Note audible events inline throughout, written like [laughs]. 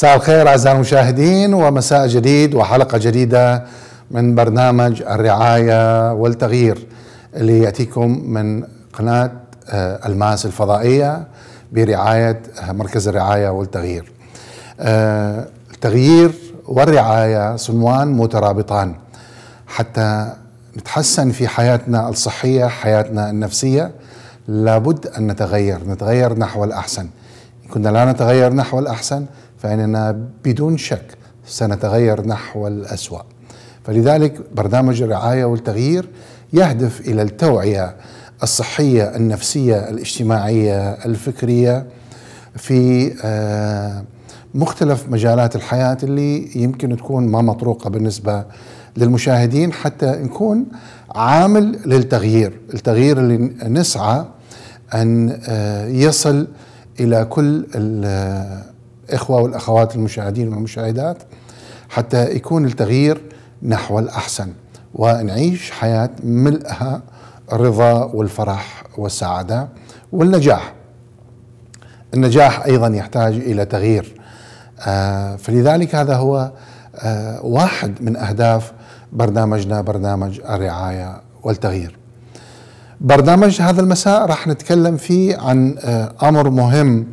مساء الخير أعزائي المشاهدين ومساء جديد وحلقة جديدة من برنامج الرعاية والتغيير اللي يأتيكم من قناة آه، ألماس الفضائية برعاية مركز الرعاية والتغيير. آه، التغيير والرعاية صنوان مترابطان حتى نتحسن في حياتنا الصحية، حياتنا النفسية لابد أن نتغير، نتغير نحو الأحسن. إن كنا لا نتغير نحو الأحسن فإننا بدون شك سنتغير نحو الأسوأ. فلذلك برنامج الرعاية والتغيير يهدف إلى التوعية الصحية النفسية الاجتماعية الفكرية في آه، مختلف مجالات الحياة اللي يمكن تكون ما مطروقة بالنسبة للمشاهدين حتى نكون عامل للتغيير. التغيير اللي نسعى أن آه، يصل إلى كل الإخوة والأخوات المشاهدين والمشاهدات حتى يكون التغيير نحو الأحسن ونعيش حياة ملئها الرضا والفرح والسعادة والنجاح. النجاح أيضا يحتاج إلى تغيير آه فلذلك هذا هو آه واحد من أهداف برنامجنا برنامج الرعاية والتغيير. برنامج هذا المساء راح نتكلم فيه عن آه أمر مهم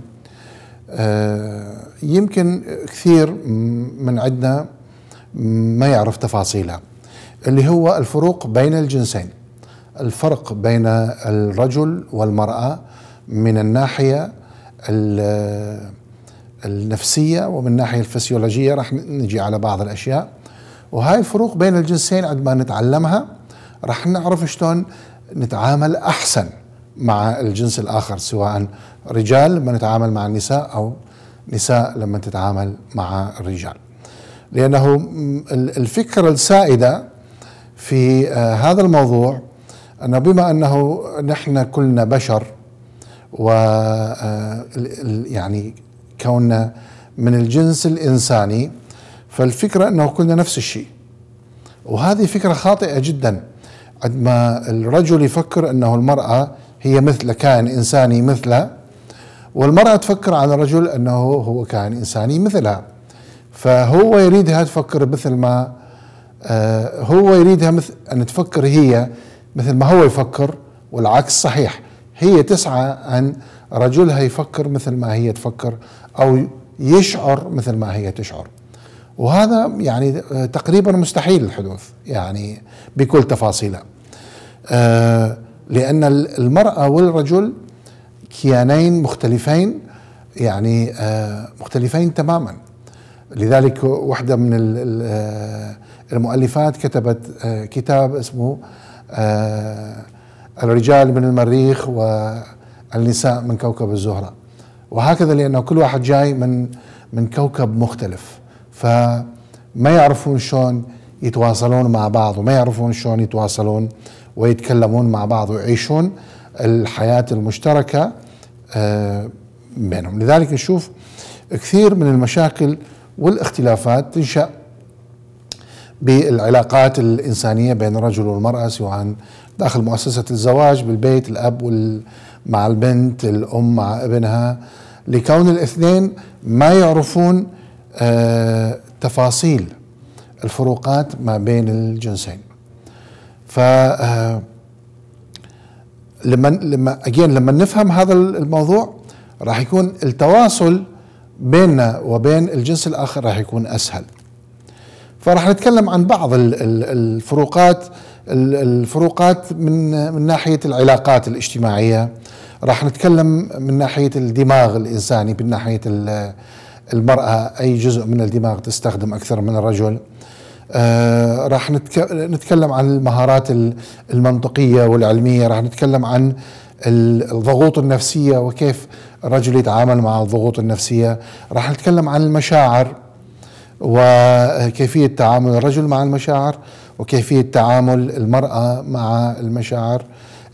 يمكن كثير من عندنا ما يعرف تفاصيلها اللي هو الفروق بين الجنسين. الفرق بين الرجل والمرأة من الناحية النفسية ومن الناحية الفسيولوجية راح نجي على بعض الأشياء. وهاي الفروق بين الجنسين عندما نتعلمها راح نعرف شلون نتعامل أحسن مع الجنس الآخر سواء رجال لما نتعامل مع النساء أو نساء لما تتعامل مع الرجال. لأنه الفكرة السائدة في آه، هذا الموضوع أنه بما أنه نحن كلنا بشر و آه، يعني كوننا من الجنس الإنساني فالفكرة أنه كلنا نفس الشيء. وهذه فكرة خاطئة جدا. عندما الرجل يفكر أنه المرأة هي مثل كائن إنساني مثله والمرأة تفكر عن الرجل أنه هو كائن إنساني مثلها. فهو يريدها تفكر مثل ما آه هو يريدها مثل أن تفكر هي مثل ما هو يفكر والعكس صحيح. هي تسعى أن رجلها يفكر مثل ما هي تفكر أو يشعر مثل ما هي تشعر. وهذا يعني تقريبا مستحيل الحدوث يعني بكل تفاصيله. آه لأن المرأة والرجل كيانين مختلفين يعني آه مختلفين تماما. لذلك واحدة من المؤلفات كتبت آه كتاب اسمه آه الرجال من المريخ والنساء من كوكب الزهرة. وهكذا لأنه كل واحد جاي من من كوكب مختلف. فما يعرفون شلون يتواصلون مع بعض وما يعرفون شلون يتواصلون ويتكلمون مع بعض ويعيشون الحياة المشتركة آه، بينهم. لذلك نشوف كثير من المشاكل والاختلافات تنشأ بالعلاقات الإنسانية بين الرجل والمرأة سواء داخل مؤسسة الزواج بالبيت الأب مع البنت الأم مع ابنها. لكون الاثنين ما يعرفون آه، تفاصيل الفروقات ما بين الجنسين. ف آه، لما لما اجين لما نفهم هذا الموضوع راح يكون التواصل بيننا وبين الجنس الآخر راح يكون أسهل. فراح نتكلم عن بعض الفروقات الفروقات من من ناحية العلاقات الاجتماعية. راح نتكلم من ناحية الدماغ الإنساني من ناحية المرأة أي جزء من الدماغ تستخدم أكثر من الرجل. آه راح نتكلم عن المهارات المنطقية والعلمية راح نتكلم عن الضغوط النفسية وكيف الرجل يتعامل مع الضغوط النفسية. راح نتكلم عن المشاعر وكيفية تعامل الرجل مع المشاعر وكيفية تعامل المرأة مع المشاعر.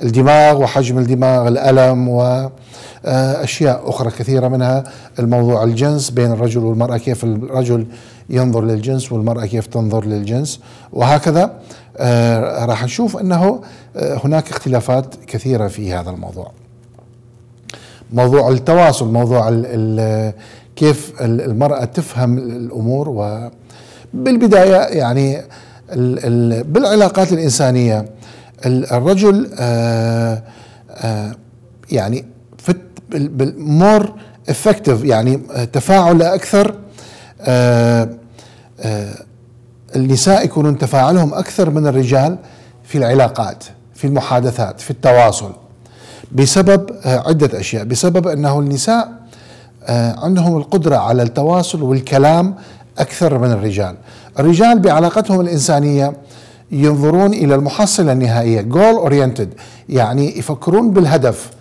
الدماغ وحجم الدماغ الألم واشياء أخرى كثيرة منها. الموضوع الجنس بين الرجل والمرأة كيف الرجل ينظر للجنس والمرأة كيف تنظر للجنس وهكذا. آه راح نشوف أنه آه هناك اختلافات كثيرة في هذا الموضوع. موضوع التواصل موضوع ال ال كيف المرأة تفهم الأمور وبالبداية يعني بالعلاقات الإنسانية. الرجل آه، آه، يعني more effective يعني تفاعل أكثر النساء يكونون تفاعلهم أكثر من الرجال في العلاقات في المحادثات في التواصل بسبب عدة أشياء بسبب أنه النساء عندهم القدرة على التواصل والكلام أكثر من الرجال. الرجال بعلاقتهم الإنسانية ينظرون إلى المحصلة النهائية جول اورينتد يعني يفكرون بالهدف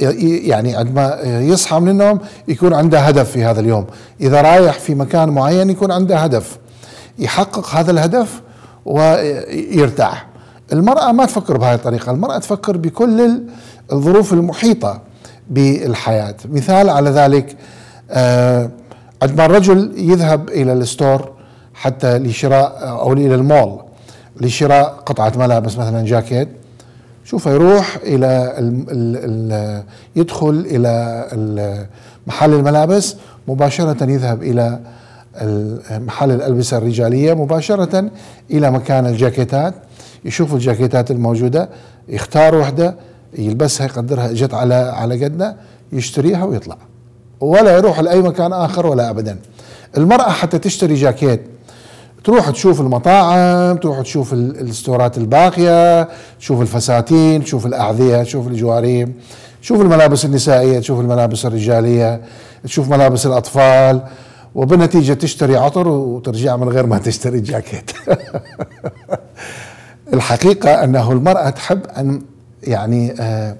يعني عندما يصحى من النوم يكون عنده هدف في هذا اليوم. إذا رايح في مكان معين يكون عنده هدف. يحقق هذا الهدف ويرتاح. المرأة ما تفكر بهذه الطريقة. المرأة تفكر بكل الظروف المحيطة بالحياة. مثال على ذلك آه عندما الرجل يذهب إلى الستور حتى لشراء أو إلى المول لشراء قطعة ملابس مثلا جاكيت شوف يروح إلى ال ال ال يدخل إلى محل الملابس مباشرة يذهب إلى محل الألبسة الرجالية مباشرة إلى مكان الجاكيتات يشوف الجاكيتات الموجودة يختار وحدة يلبسها يقدرها جت على على قدنا يشتريها ويطلع. ولا يروح لأي مكان آخر ولا أبدا. المرأة حتى تشتري جاكيت تروح تشوف المطاعم تروح تشوف الستورات الباقية تشوف الفساتين تشوف الأحذية تشوف الجواريم تشوف الملابس النسائية تشوف الملابس الرجالية تشوف ملابس الأطفال وبالنتيجة تشتري عطر وترجع من غير ما [laughs] تشتري جاكيت. [laughs] الحقيقة أنه المرأة تحب أن يعني آه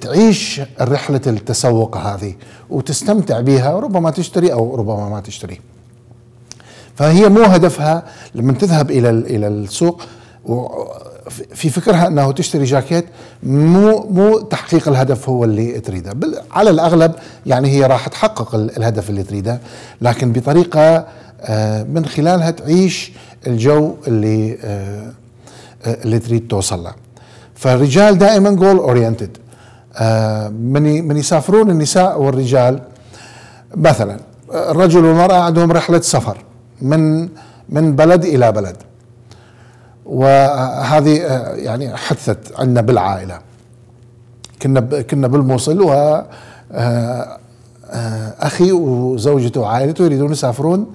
تعيش رحلة التسوق هذه وتستمتع بها وربما تشتري أو ربما ما تشتري. فهي مو هدفها لما تذهب إلى إلى السوق في فكرها أنه تشتري جاكيت مو مو تحقيق الهدف هو اللي تريده. على الأغلب يعني هي راح تحقق الهدف اللي تريده. لكن بطريقة آه، من خلالها تعيش الجو اللي آه، آه، اللي تريد توصل له. فالرجال دائما goal oriented من من يسافرون النساء والرجال. مثلا الرجل والمرأة عندهم رحلة سفر. من من بلد إلى بلد. وهذه آه، يعني حدثت عندنا بالعائلة. كنا كنا بالموصل و آه، آه، أخي وزوجته وعائلته يريدون يسافرون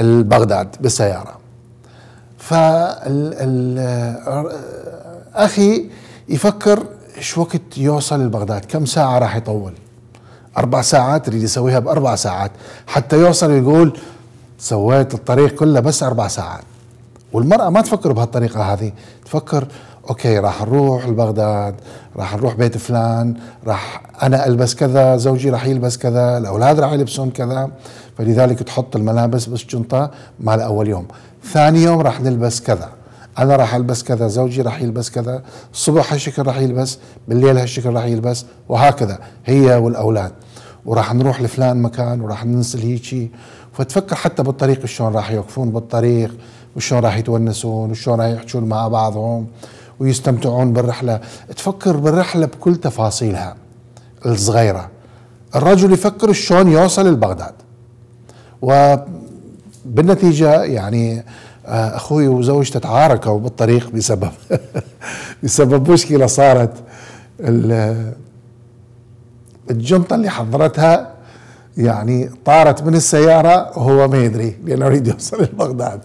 لبغداد بالسيارة. أخي يفكر إيش وقت يوصل لبغداد كم ساعة راح يطول؟ أربع ساعات يريد يسويها بأربع ساعات. حتى يوصل يقول سويت الطريق كله بس أربع ساعات. والمرأة ما تفكر بهالطريقة هذه. تفكر okay راح نروح لبغداد راح نروح بيت فلان راح أنا ألبس كذا زوجي راح يلبس كذا الأولاد راح يلبسون كذا. فلذلك تحط الملابس بالشنطة مال أول يوم. ثاني يوم راح نلبس كذا. أنا راح ألبس كذا زوجي راح يلبس كذا الصبح هالشكل راح يلبس بالليل هالشكل راح يلبس وهكذا هي والأولاد. وراح نروح لفلان مكان وراح ننزل هيجي. فتفكر حتى بالطريق شلون راح يوقفون بالطريق وشلون راح يتونسون وشلون راح يحجون مع بعضهم ويستمتعون بالرحلة. تفكر بالرحلة بكل تفاصيلها الصغيرة. الرجل يفكر شلون يوصل لبغداد. وبالنتيجة يعني آه، أخوي وزوجته تعاركوا بالطريق بسبب [laughs] بسبب مشكلة صارت. الجنطه اللي حضرتها يعني طارت من السيارة وهو ما يدري لأنه يريد يوصل لبغداد.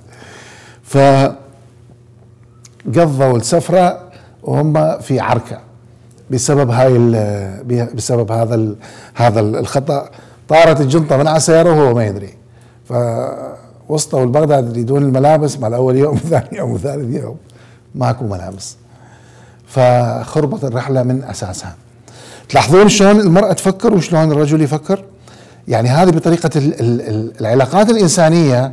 ف قضوا السفرة وهم في عركة بسبب هاي بسبب هذا هذا الخطأ. طارت الجنطة من على السيارة وهو ما يدري. فوصلوا لبغداد يريدون الملابس مع أول يوم [laughs] ثاني يوم وثالث يوم. ماكو ملابس. فخربت الرحلة من أساسها. تلاحظون شلون المرأة تفكر وشلون الرجل يفكر؟ يعني هذه بطريقة العلاقات الإنسانية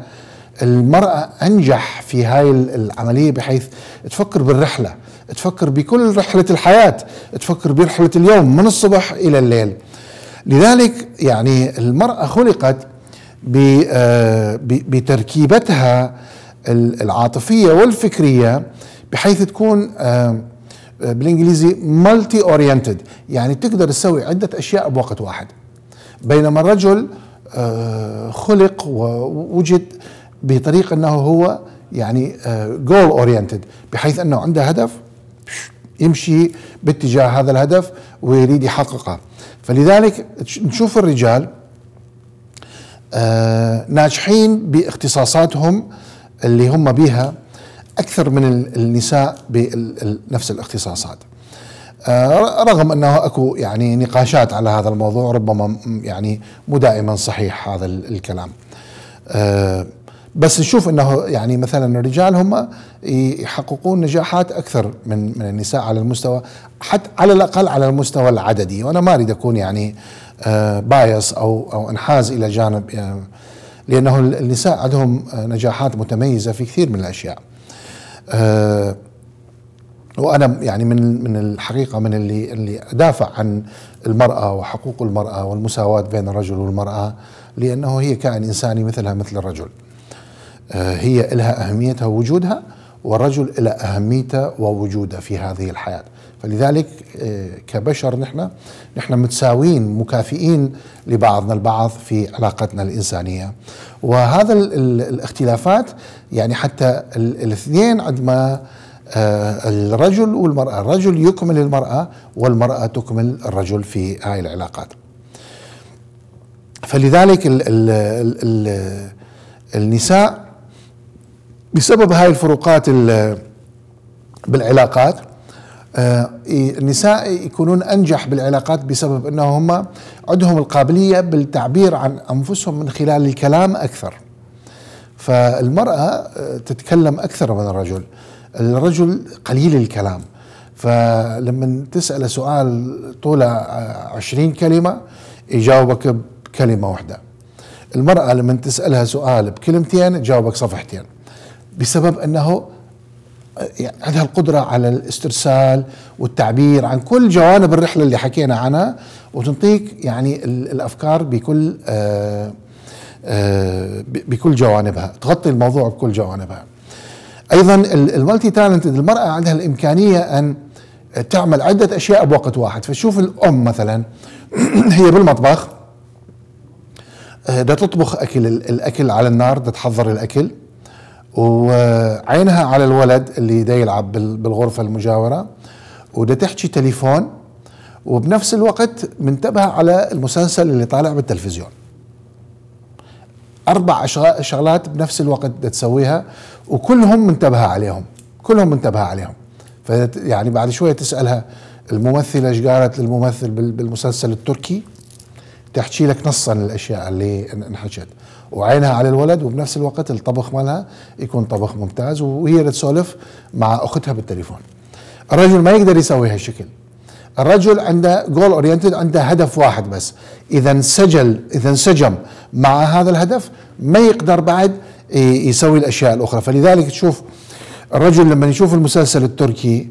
المرأة أنجح في هاي العملية بحيث تفكر بالرحلة تفكر بكل رحلة الحياة تفكر برحلة اليوم من الصبح إلى الليل. لذلك يعني المرأة خلقت آه، بتركيبتها العاطفية والفكرية بحيث تكون آه، بالإنجليزي multi oriented يعني تقدر تسوي عدة أشياء بوقت واحد. بينما الرجل آه، خلق ووجد بطريقه أنه هو يعني goal oriented بحيث أنه عنده هدف يمشي باتجاه هذا الهدف ويريد يحققه. فلذلك نشوف الرجال آه ناجحين باختصاصاتهم اللي هم بها أكثر من النساء بنفس الاختصاصات. آه رغم أنه أكو يعني نقاشات على هذا الموضوع ربما يعني مو دائما صحيح هذا الكلام آه بس نشوف إنه يعني مثلا الرجال هم يحققون نجاحات أكثر من من النساء على المستوى حتى على الأقل على المستوى العددي وأنا ما أريد أكون يعني بايس آه، أو أو أنحاز إلى جانب لأنه النساء عندهم نجاحات متميزة في كثير من الأشياء. وأنا يعني من من الحقيقة من اللي اللي أدافع عن المرأة وحقوق المرأة والمساواة بين الرجل والمرأة لأنه هي كائن إنساني مثلها مثل الرجل. آه، هي لها أهميتها ووجودها والرجل له أهميته ووجوده في هذه الحياة فلذلك آه، كبشر نحن نحن متساويين مكافئين لبعضنا البعض في علاقتنا الإنسانية وهذا الاختلافات يعني حتى الاثنين عندما الرجل والمرأة الرجل يكمل المرأة والمرأة تكمل الرجل في هاي العلاقات فلذلك ال ال ال النساء بسبب هاي الفروقات بالعلاقات آه، النساء يكونون أنجح بالعلاقات بسبب أنهم هم عندهم القابلية بالتعبير عن أنفسهم من خلال الكلام أكثر. فالمرأة آه، تتكلم أكثر من الرجل. الرجل قليل الكلام. فلما تساله سؤال طوله 20 كلمة يجاوبك بكلمة واحدة. المرأة لما تسألها سؤال بكلمتين تجاوبك صفحتين. بسبب أنه يعني عندها القدرة على الاسترسال والتعبير عن كل جوانب الرحلة اللي حكينا عنها وتنطيك يعني الأفكار بكل آه، آه، بكل جوانبها تغطي الموضوع بكل جوانبها أيضا المالتي تالنتد المرأة عندها الإمكانية أن تعمل عدة أشياء بوقت واحد. فشوف الأم مثلا [clears throat] هي بالمطبخ بدها آه، تطبخ أكل الأكل على النار بدها تحضر الأكل وعينها على الولد اللي دا يلعب بالغرفة المجاورة ودا تحكي تليفون وبنفس الوقت منتبهة على المسلسل اللي طالع بالتلفزيون. أربع شغلات بنفس الوقت تسويها. وكلهم منتبهة عليهم كلهم منتبهة عليهم. يعني بعد شوية تسألها الممثلة إيش قالت للممثل بالمسلسل التركي؟ تحكي لك نصا الأشياء اللي انحكت. وعينها على الولد وبنفس الوقت الطبخ مالها يكون طبخ ممتاز وهي تسولف مع أختها بالتليفون. الرجل ما يقدر يسوي هالشكل. الرجل عنده goal oriented عنده هدف واحد بس. إذا انسجل إذا انسجم مع هذا الهدف ما يقدر بعد يسوي الأشياء الأخرى. فلذلك تشوف الرجل لما يشوف المسلسل التركي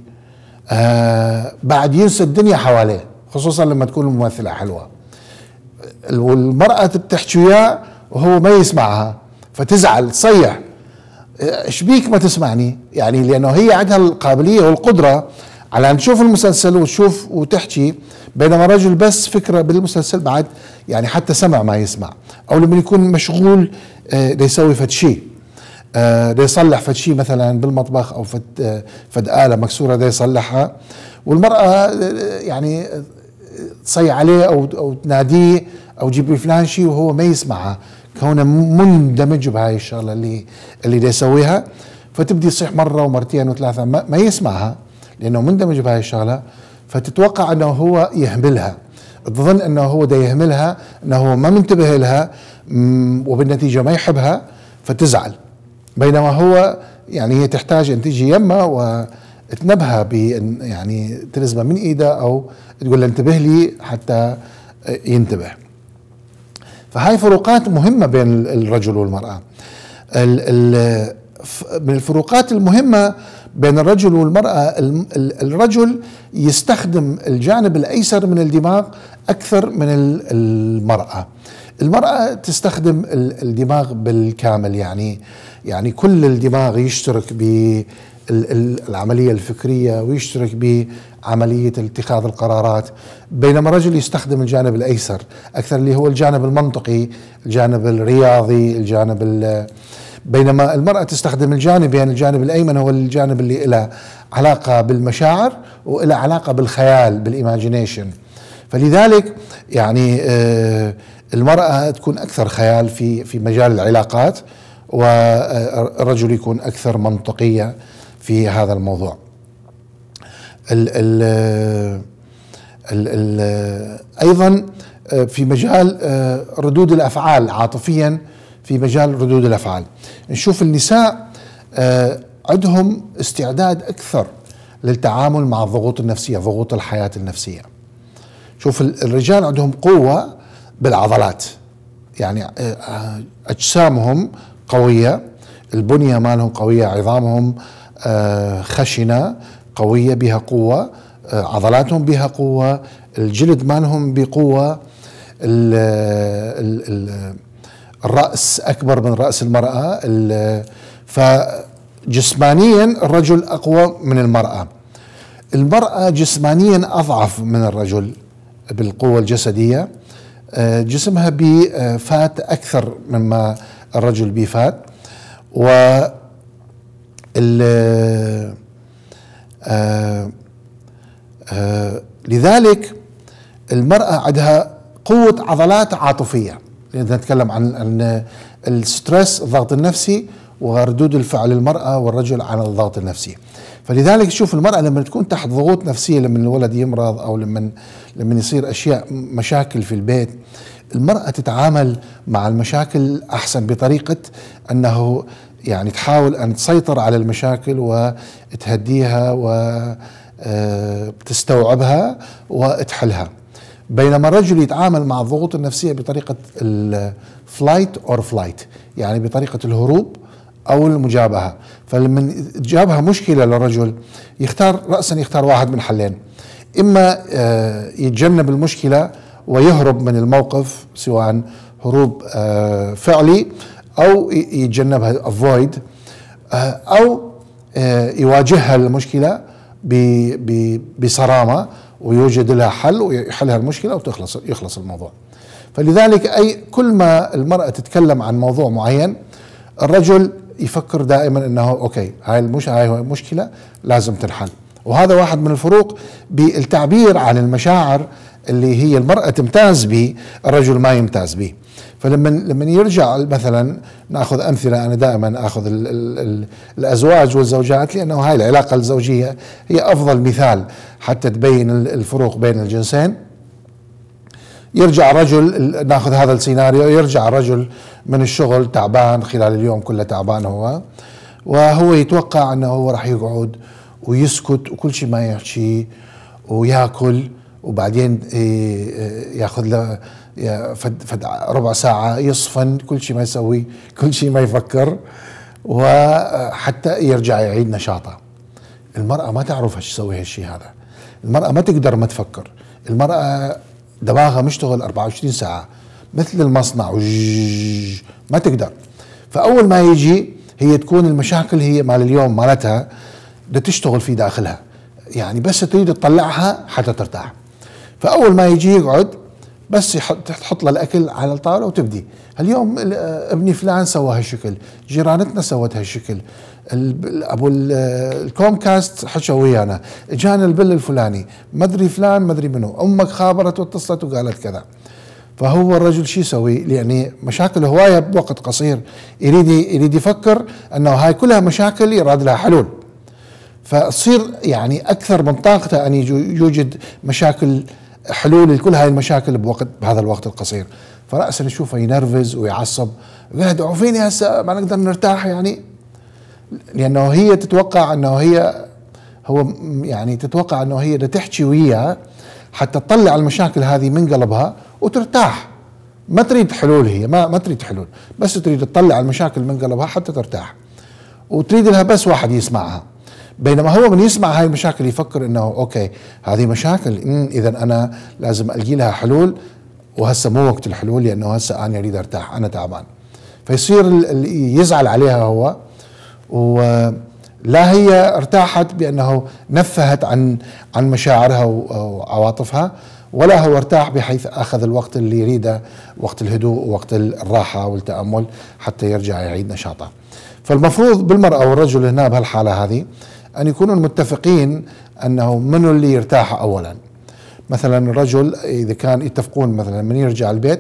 آه بعد ينسى الدنيا حواليه خصوصا لما تكون الممثله حلوة. والمرأة بتحكي وياه وهو ما يسمعها فتزعل تصيح إيش بيك ما تسمعني؟ يعني لأنه هي عندها القابلية والقدرة على أن تشوف المسلسل وتشوف وتحكي بينما رجل بس فكرة بالمسلسل بعد يعني حتى سمع ما يسمع. أو لما يكون مشغول آه، يسوي فد شيء. آه، يصلح فد شيء مثلا بالمطبخ أو فد آه، فد آلة مكسورة ده يصلحها. والمرأة يعني تصي عليه أو أو تناديه أو جيب لي فلان شيء وهو ما يسمعها كونه مندمج بهاي الشغلة اللي اللي يسويها. فتبدي يصيح مرة ومرتين وثلاثة ما, ما يسمعها. لأنه مندمج بهاي الشغلة فتتوقع أنه هو يهملها. تظن أنه هو دا يهملها أنه هو ما منتبه لها وبالنتيجة ما يحبها فتزعل. بينما هو يعني هي تحتاج أن تيجي يمه وتنبهها بأن يعني تلزمه من إيده أو تقول له انتبه لي حتى ينتبه. فهاي فروقات مهمة بين الرجل والمرأة. من الفروقات المهمة بين الرجل والمرأة الرجل يستخدم الجانب الأيسر من الدماغ أكثر من المرأة. المرأة تستخدم الدماغ بالكامل يعني يعني كل الدماغ يشترك ب العملية الفكرية ويشترك بعملية اتخاذ القرارات. بينما الرجل يستخدم الجانب الأيسر أكثر اللي هو الجانب المنطقي الجانب الرياضي الجانب بينما المرأة تستخدم الجانبين يعني الجانب الأيمن هو الجانب اللي له علاقة بالمشاعر وله علاقة بالخيال بالإيماجينيشن. فلذلك يعني آه، المرأة تكون أكثر خيال في في مجال العلاقات والرجل يكون أكثر منطقية في هذا الموضوع. ال ال ال ال أيضا آه، في مجال آه، ردود الأفعال عاطفيا في مجال ردود الأفعال. نشوف النساء آه، عندهم استعداد أكثر للتعامل مع الضغوط النفسية ضغوط الحياة النفسية. شوف الرجال عندهم قوة بالعضلات. يعني آه، آه، أجسامهم قوية البنية مالهم قوية عظامهم خشنة قوية بها قوة عضلاتهم بها قوة الجلد مالهم بقوة ال ال الرأس أكبر من رأس المرأة فجسمانيا الرجل أقوى من المرأة. المرأة جسمانيا أضعف من الرجل بالقوة الجسدية. آه، جسمها بفات أكثر مما الرجل بفات. و آه، آه، لذلك المرأة عندها قوة عضلات عاطفية. إذا نتكلم عن عن الستريس الضغط النفسي وردود الفعل المرأة والرجل على الضغط النفسي. فلذلك شوف المرأة لما تكون تحت ضغوط نفسية لما الولد يمرض أو لما لما يصير أشياء مشاكل في البيت المرأة تتعامل مع المشاكل أحسن بطريقة أنه يعني تحاول أن تسيطر على المشاكل وتهديها وتستوعبها آه، وتحلها. بينما الرجل يتعامل مع الضغوط النفسية بطريقة ال flight or fight يعني بطريقة الهروب أو المجابهة. فلما تجابها مشكلة للرجل يختار راسا يختار واحد من حلين. إما آه، يتجنب المشكلة ويهرب من الموقف سواء هروب آه، فعلي أو يتجنبها avoid آه، أو يواجهها المشكلة بصرامة ويوجد لها حل ويحلها المشكلة وتخلص يخلص الموضوع. فلذلك اي كل ما المرأة تتكلم عن موضوع معين الرجل يفكر دائما إنه okay هاي المش هاي لازم تنحل وهذا واحد من الفروق بالتعبير عن المشاعر اللي هي المرأة تمتاز به الرجل ما يمتاز به. فلما لما يرجع مثلا نأخذ أمثلة أنا دائما أخذ ال ال ال الأزواج والزوجات لأنه هاي العلاقة الزوجية هي أفضل مثال حتى تبين الفروق بين الجنسين. يرجع رجل نأخذ هذا السيناريو يرجع رجل من الشغل تعبان خلال اليوم كله تعبان هو وهو يتوقع أنه هو راح يقعد ويسكت وكل شيء ما يحكي ويأكل. وبعدين ياخذ له فد ربع ساعة يصفن كل شيء ما يسوي كل شيء ما يفكر وحتى يرجع يعيد نشاطه. المرأة ما تعرف إيش تسوي هالشيء هذا. المرأة ما تقدر ما تفكر. المرأة دماغها مشتغل 24 ساعة. مثل المصنع ما تقدر. فأول ما يجي هي تكون المشاكل هي مال اليوم مالتها بدها تشتغل في داخلها. يعني بس تريد تطلعها حتى ترتاح. فأول ما يجي يقعد بس تحط له الأكل على الطاولة وتبدي. اليوم ابني فلان سوى هالشكل جيرانتنا سوت هالشكل. أبو الكوم كاست حكى ويانا. اجانا البل الفلاني ما أدري فلان ما أدري منو. أمك خابرت واتصلت وقالت كذا. فهو الرجل شو يسوي؟ يعني مشاكل هواية بوقت قصير. يريد يريد يفكر أنه هاي كلها مشاكل يراد لها حلول. فتصير يعني أكثر من طاقته أن يوجد مشاكل حلول لكل هاي المشاكل بوقت بهذا الوقت القصير. فراسا نشوفه ينرفز ويعصب يقول ادعوا فيني هسه ما نقدر نرتاح يعني. لأنه هي تتوقع أنه هي هو يعني تتوقع أنه هي تحكي وياه حتى تطلع المشاكل هذه من قلبها وترتاح. ما تريد حلول هي ما ما تريد حلول بس تريد تطلع المشاكل من قلبها حتى ترتاح. وتريد لها بس واحد يسمعها. بينما هو من يسمع هاي المشاكل يفكر إنه okay هذه مشاكل اذا أنا لازم ألقي لها حلول وهسه مو وقت الحلول لأنه هسه أنا أريد أرتاح أنا تعبان فيصير يزعل عليها هو و لا هي ارتاحت بأنه نفهت عن عن مشاعرها وعواطفها ولا هو ارتاح بحيث أخذ الوقت اللي يريده وقت الهدوء ووقت الراحة والتأمل حتى يرجع يعيد نشاطه. فالمفروض بالمرأة والرجل هنا بهالحالة هذه أن يكونوا متفقين أنه من اللي يرتاح اولا. مثلا الرجل إذا كان يتفقون مثلا من يرجع البيت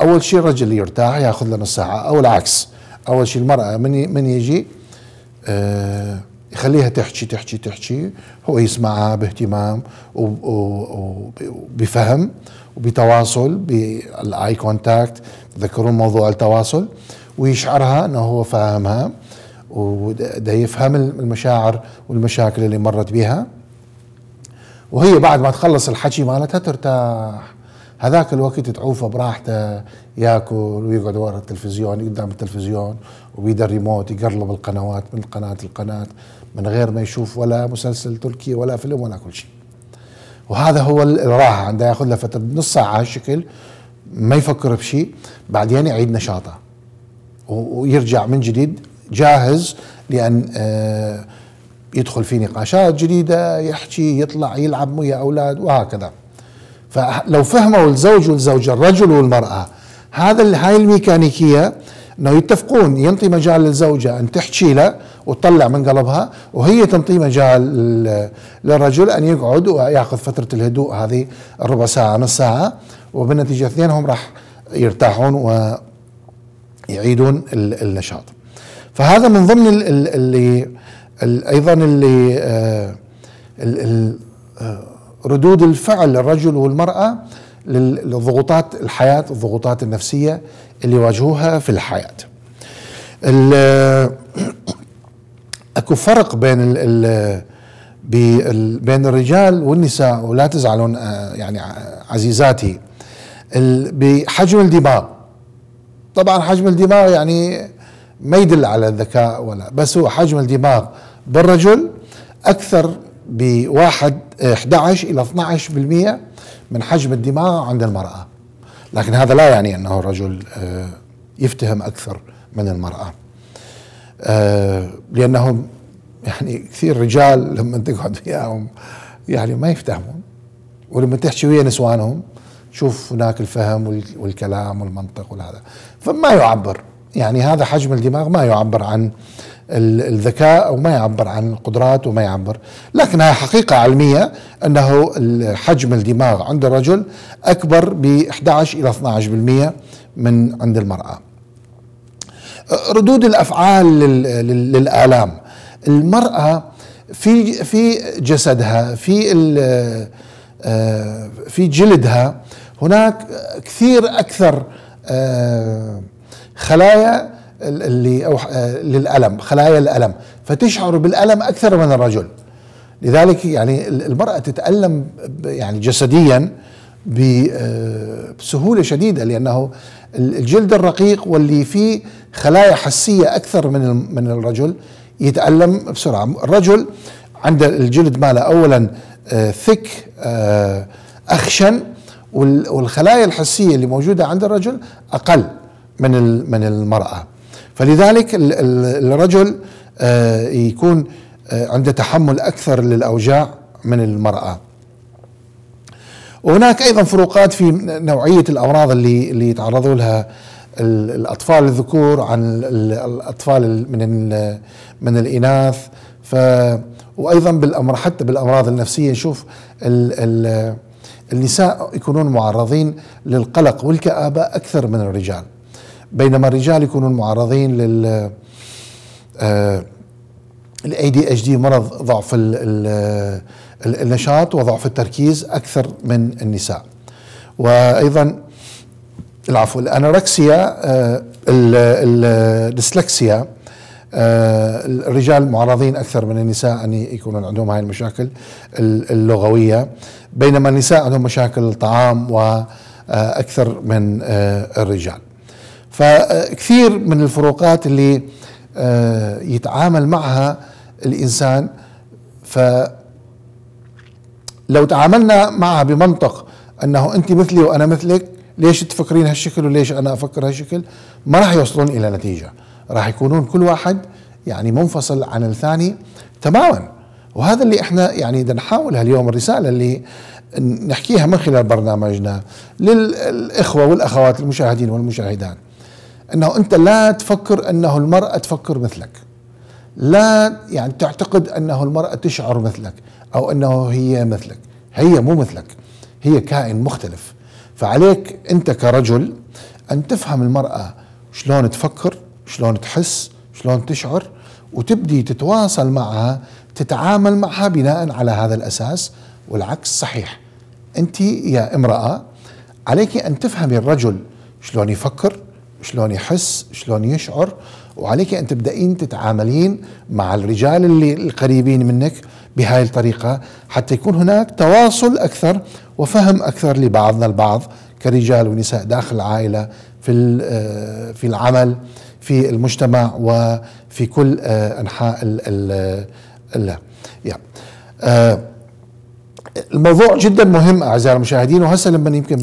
أول شيء الرجل يرتاح يأخذ له نص ساعه أو العكس. أول شيء المرأة من من يجي آه يخليها تحكي تحكي تحكي. هو يسمعها باهتمام وبفهم وبتواصل بال eye contact تذكرون موضوع التواصل. ويشعرها إنه هو فاهمها. وده يفهم المشاعر والمشاكل اللي مرت بها. وهي بعد ما تخلص الحكي مالتها ترتاح. هذاك الوقت تعوفه براحته ياكل ويقعد ورا التلفزيون قدام التلفزيون وبيد الريموت يقرب القنوات من قناة لقناه من غير ما يشوف ولا مسلسل تركي ولا فيلم ولا كل شيء. وهذا هو الراحة عنده ياخذ له فترة نص ساعة هالشكل ما يفكر بشيء بعدين يعيد نشاطه. ويرجع من جديد جاهز لأن آه، يدخل في نقاشات جديدة يحكي يطلع يلعب ويا أولاد وهكذا. فلو فهموا الزوج والزوجة الرجل والمرأة هذا هاي الميكانيكية إنه يتفقون ينطي مجال للزوجة أن تحكي له وتطلع من قلبها وهي تنطي مجال للرجل أن يقعد ويأخذ فترة الهدوء هذه الربع ساعة نص ساعة وبالنتيجة اثنينهم راح يرتاحون ويعيدون النشاط. فهذا من ضمن اللي أيضا اللي آه، آه، ردود الفعل للرجل والمرأة للضغوطات الحياة الضغوطات النفسية اللي يواجهوها في الحياة. أكو فرق بين ال بين الرجال والنساء ولا تزعلون آه، يعني عزيزاتي بحجم الدماغ طبعا حجم الدماغ يعني ما يدل على الذكاء ولا بس هو حجم الدماغ بالرجل أكثر بواحد 11 إلى 12% من حجم الدماغ عند المرأة. لكن هذا لا يعني أنه الرجل آه، يفتهم أكثر من المرأة. آه، لأنهم يعني كثير رجال لما تقعد وياهم يعني ما يفتهمون. ولما تحكي ويا نسوانهم شوف هناك الفهم والكلام والمنطق والهذا. فما يعبر. يعني هذا حجم الدماغ ما يعبر عن الذكاء أو ما يعبر عن القدرات وما يعبر. لكنها حقيقة علمية أنه حجم الدماغ عند الرجل أكبر ب 11 إلى 12% من عند المرأة. ردود الأفعال للآلام. المرأة في في جسدها في آه، في جلدها هناك كثير أكثر آه، خلايا اللي أو آه، للألم خلايا الألم فتشعر بالألم أكثر من الرجل. لذلك يعني المرأة تتألم يعني جسديا بسهولة شديدة لأنه الجلد الرقيق واللي فيه خلايا حسية أكثر من من الرجل يتألم بسرعة. الرجل عند الجلد ماله اولا ثك آه، آه، اخشن والخلايا الحسية اللي موجودة عند الرجل أقل. من من المرأة. فلذلك الرجل آه، يكون عنده تحمل أكثر للأوجاع من المرأة. وهناك أيضا فروقات في نوعية الأمراض اللي اللي يتعرضوا لها الأطفال الذكور عن الأطفال من من الإناث. ف وأيضا بالامر حتى بالأمراض النفسية نشوف ال ال النساء يكونون معرضين للقلق والكآبة أكثر من الرجال. بينما الرجال يكونون معرضين لل ال ADHD مرض ضعف النشاط وضعف التركيز أكثر من النساء. وأيضا العفو ال anorexia آه، الديسلكسيا آه، الرجال معرضين أكثر من النساء أن يكونون عندهم هاي المشاكل اللغوية. بينما النساء عندهم مشاكل الطعام وأكثر من آه، الرجال. فكثير من الفروقات اللي يتعامل معها الإنسان. ف لو تعاملنا معها بمنطق أنه أنت مثلي وأنا مثلك ليش تفكرين هالشكل وليش أنا أفكر هالشكل؟ ما راح يوصلون إلى نتيجة. راح يكونون كل واحد يعني منفصل عن الثاني تماما. وهذا اللي إحنا يعني بدنا نحاول اليوم الرسالة اللي نحكيها من خلال برنامجنا للإخوة والأخوات المشاهدين والمشاهدات. أنه أنت لا تفكر أنه المرأة تفكر مثلك. لا يعني تعتقد أنه المرأة تشعر مثلك أو أنه هي مثلك. هي مو مثلك هي كائن مختلف. فعليك أنت كرجل أن تفهم المرأة شلون تفكر شلون تحس شلون تشعر وتبدي تتواصل معها تتعامل معها بناء على هذا الأساس. والعكس صحيح. أنت يا امرأة عليك أن تفهمي الرجل شلون يفكر شلون يحس شلون يشعر. وعليك أن تبدأين تتعاملين مع الرجال اللي القريبين منك بهاي الطريقة حتى يكون هناك تواصل أكثر وفهم أكثر لبعضنا البعض كرجال ونساء داخل العائلة في آه، في العمل في المجتمع وفي كل آه، أنحاء ال ال الموضوع جدا مهم أعزائي المشاهدين وهسه لما يمكن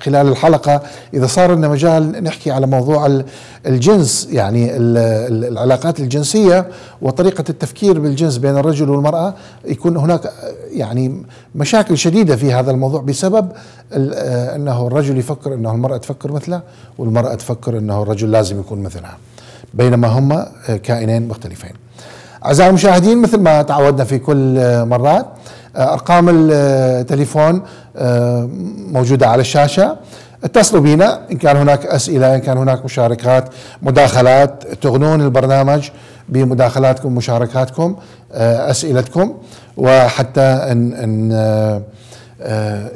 خلال الحلقة إذا صار لنا مجال نحكي على موضوع الجنس يعني العلاقات الجنسية وطريقة التفكير بالجنس بين الرجل والمرأة يكون هناك يعني مشاكل شديدة في هذا الموضوع بسبب أنه الرجل يفكر أنه المرأة تفكر مثله والمرأة تفكر أنه الرجل لازم يكون مثلها بينما هم كائنين مختلفين. أعزائي المشاهدين مثل ما تعودنا في كل مرات آه، أرقام التليفون آه، موجودة على الشاشة. اتصلوا بنا إن كان هناك أسئلة إن كان هناك مشاركات مداخلات. تغنون البرنامج بمداخلاتكم ومشاركاتكم آه، أسئلتكم. وحتى إن إن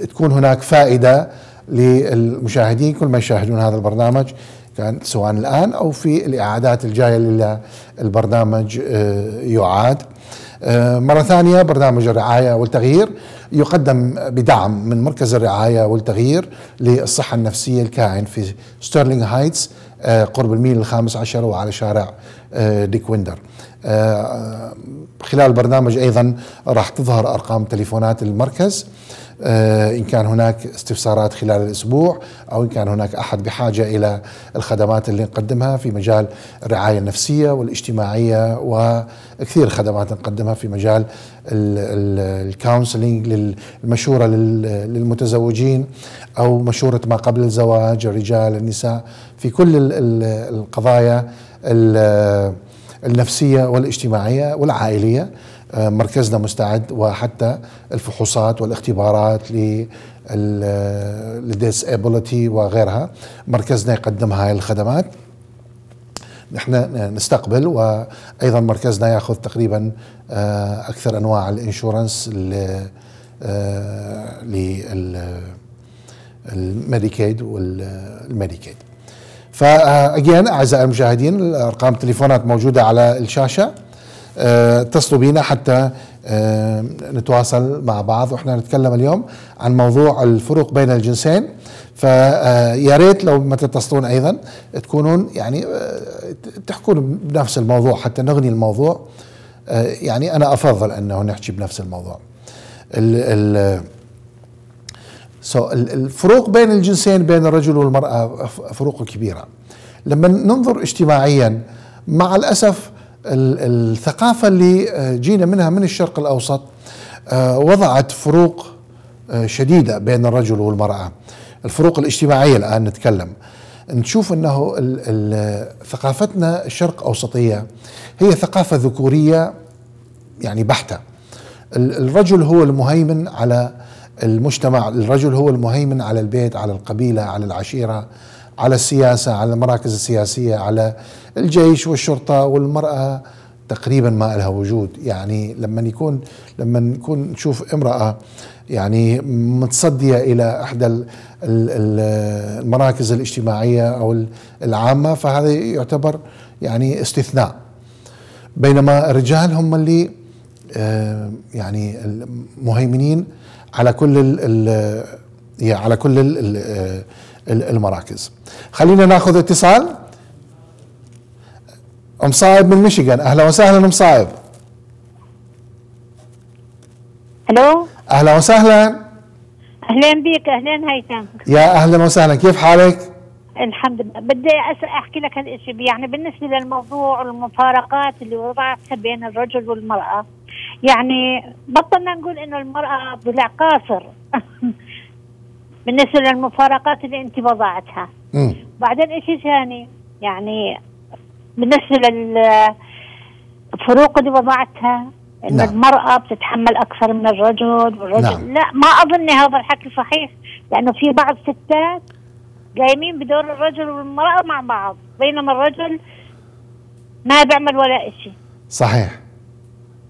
تكون هناك فائدة للمشاهدين كل ما يشاهدون هذا البرنامج كان سواء الآن أو في الإعادات الجاية للبرنامج يعاد. آه، مرة ثانية برنامج الرعاية والتغيير يقدم بدعم من مركز الرعاية والتغيير للصحة النفسية الكائن في ستيرلينغ هايتس آه، قرب الميل الخامس عشر وعلى شارع آه، ديكويندر. خلال البرنامج أيضا راح تظهر أرقام تليفونات المركز آه، إن كان هناك استفسارات خلال الأسبوع أو إن كان هناك أحد بحاجة إلى الخدمات اللي نقدمها في مجال الرعاية النفسية والاجتماعية وكثير خدمات نقدمها في مجال ال counseling المشورة للمتزوجين أو مشورة ما قبل الزواج الرجال النساء في كل القضايا النفسية والاجتماعية والعائلية آه، مركزنا مستعد وحتى الفحوصات والاختبارات لل disability وغيرها مركزنا يقدم هاي الخدمات. نحن نستقبل وأيضا مركزنا يأخذ تقريبا آه، أكثر أنواع الإنشورنس للميديكيد والميديكيد. فاجين أعزائي المشاهدين ارقام التليفونات موجودة على الشاشة. آه، اتصلوا بينا حتى آه، نتواصل مع بعض وإحنا نتكلم اليوم عن موضوع الفروق بين الجنسين. فيا ريت لو ما تتصلون أيضا تكونون يعني آه، تحكون بنفس الموضوع حتى نغني الموضوع يعني أنا أفضل انه نحكي بنفس الموضوع. ال سو الفروق بين الجنسين بين الرجل والمرأة فروق كبيرة. لما ننظر اجتماعيا مع الأسف الثقافة اللي آه، جينا منها من الشرق الأوسط آه، وضعت فروق آه، شديدة بين الرجل والمرأة. الفروق الاجتماعية الآن نتكلم. نشوف أنه ثقافتنا الشرق أوسطية. هي ثقافة ذكورية يعني بحتة. الرجل هو المهيمن على المجتمع الرجل هو المهيمن على البيت على القبيلة على العشيرة على السياسة على المراكز السياسية على الجيش والشرطة والمرأة. تقريبا ما لها وجود. يعني لما يكون لما نكون نشوف امرأة يعني متصدية إلى إحدى المراكز الاجتماعية أو العامة فهذا يعتبر يعني استثناء. بينما الرجال هم اللي آه، يعني مهيمنين على كل على كل المراكز. خلينا ناخذ اتصال. أم صايب من ميشيغان. أهلا وسهلا أم صايب. ألو؟ أهلا وسهلا. أهلا بك أهلا هيثم يا أهلا وسهلا. كيف حالك؟ الحمد لله. بدي أحكي لك هالشيء يعني بالنسبة للموضوع المفارقات اللي وضعتها بين الرجل والمرأة يعني بطلنا نقول إنه المرأة ضلع قاصر. [laughs] بالنسبة للمفارقات اللي أنت وضعتها. بعدين شيء ثاني يعني بالنسبة للفروق اللي وضعتها ان نعم. المرأة بتتحمل أكثر من الرجل والرجل نعم. لا ما أظن هذا الحكي صحيح لأنه في بعض ستات قايمين بدور الرجل والمرأة مع بعض بينما الرجل ما بيعمل ولا شيء صحيح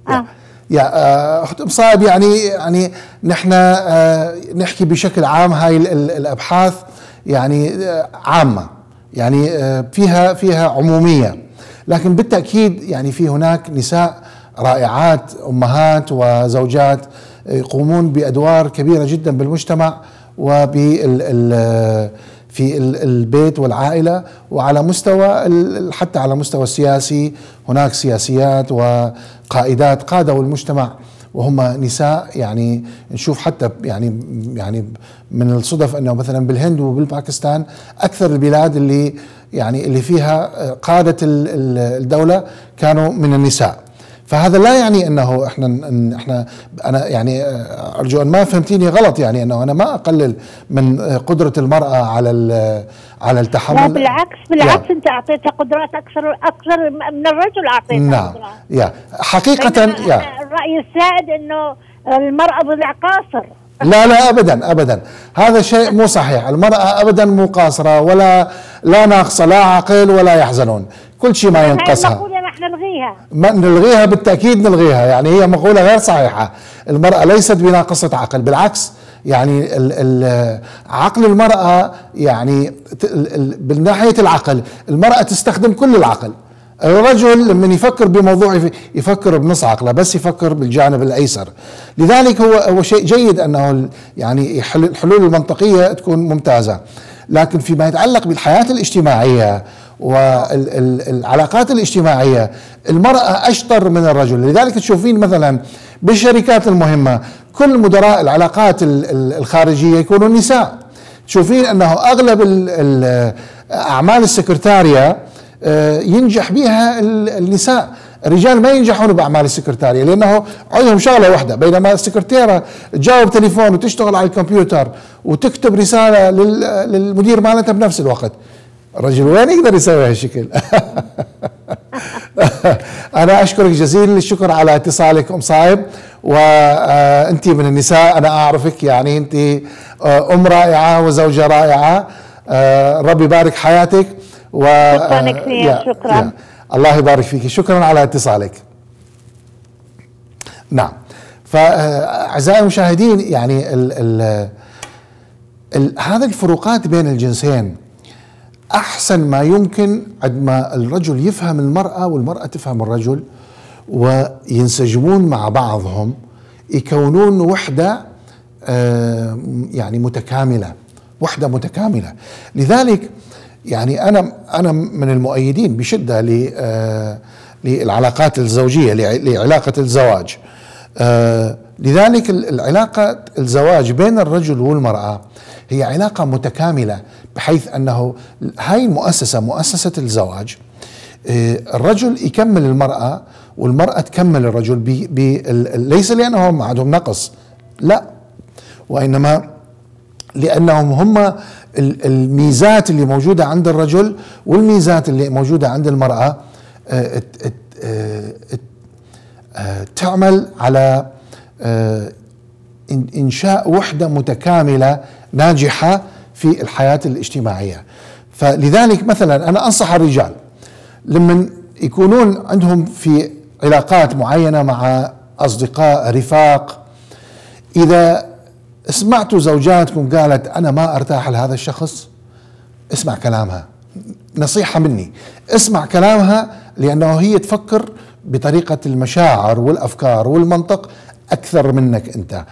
آه. يا آه، أخت مصايب يعني يعني نحن آه، نحكي بشكل عام هاي ال- ال- الأبحاث يعني آه، عامة يعني آه، فيها فيها عمومية لكن بالتأكيد يعني في هناك نساء رائعات أمهات وزوجات يقومون بأدوار كبيرة جدا بالمجتمع وبال ال- في ال- البيت والعائلة وعلى مستوى حتى على مستوى السياسي. هناك سياسيات وقائدات قادوا المجتمع وهم نساء. يعني نشوف حتى يعني يعني من الصدف أنه مثلا بالهند وبالباكستان أكثر البلاد اللي يعني اللي فيها قادة ال- ال- الدولة كانوا من النساء. فهذا لا يعني أنه إحنا إن إحنا أنا يعني آه، أرجو أن ما فهمتيني غلط يعني أنه أنا ما أقلل من آه، قدرة المرأة على ال- على التحمل. لا بالعكس بالعكس يا. أنت أعطيتها قدرات أكثر أكثر من الرجل أعطيتها نعم. قدرات. يا. حقيقة يا. الرأي السائد إنه المرأة ضلع قاصر. لا لا ابدا ابدا. هذا شيء مو صحيح. المرأة ابدا مو قاصرة ولا لا ناقصة لا عقل ولا يحزنون. كل شيء ما ينقصها. نلغيها. ما نلغيها بالتأكيد نلغيها يعني هي مقولة غير صحيحة. المرأة ليست بناقصة عقل بالعكس يعني ال ال عقل المرأة يعني من ناحية العقل المرأة تستخدم كل العقل. الرجل لما يفكر بموضوع يف- يفكر بنص عقله بس يفكر بالجانب الأيسر. لذلك هو هو شيء جيد أنه يعني الحلول المنطقية تكون ممتازة. لكن فيما يتعلق بالحياة الاجتماعية والعلاقات الاجتماعية. المرأة أشطر من الرجل. لذلك تشوفين مثلا بالشركات المهمة كل مدراء العلاقات ال- ال- الخارجية يكونوا نساء. تشوفين أنه أغلب ال- ال- أعمال السكرتارية آه، ينجح بها ال- النساء. الرجال ما ينجحون بأعمال السكرتارية لأنه عندهم شغلة واحدة. بينما السكرتيرة تجاوب تليفون وتشتغل على الكمبيوتر وتكتب رسالة لل- للمدير مالتها بنفس الوقت. الرجل وين يقدر يسوي هالشكل [laughs] أنا أشكرك جزيل الشكر على اتصالك أم صايب وانت من النساء أنا أعرفك يعني انت آه، أم رائعة وزوجة رائعة آه، ربي يبارك حياتك و شكراً كثير، شكراً. يا. الله يبارك فيك شكرا على اتصالك نعم فاعزائي المشاهدين يعني ال ال ال هذه الفروقات بين الجنسين أحسن ما يمكن عندما الرجل يفهم المرأة والمرأة تفهم الرجل وينسجمون مع بعضهم يكونون وحدة آه، يعني متكاملة وحدة متكاملة. لذلك يعني أنا أنا من المؤيدين بشدة ل آه، للعلاقات الزوجية لع- لعلاقة الزواج. آه، لذلك ال- العلاقة الزواج بين الرجل والمرأة هي علاقة متكاملة. بحيث أنه هاي المؤسسه مؤسسة الزواج آه، الرجل يكمل المرأة والمرأة تكمل الرجل ب ب- ليس لأنهم عندهم نقص لا وإنما لأنهم هم ال- الميزات اللي موجودة عند الرجل والميزات اللي موجودة عند المرأة آه، آه، تعمل على إن- إنشاء وحدة متكاملة ناجحة في الحياة الاجتماعية. فلذلك مثلا أنا أنصح الرجال لما يكونون عندهم في علاقات معينة مع أصدقاء رفاق. إذا سمعتوا زوجاتكم قالت أنا ما أرتاح لهذا الشخص اسمع كلامها. نصيحة مني اسمع كلامها لأنه هي تفكر بطريقة المشاعر والأفكار والمنطق أكثر منك أنت.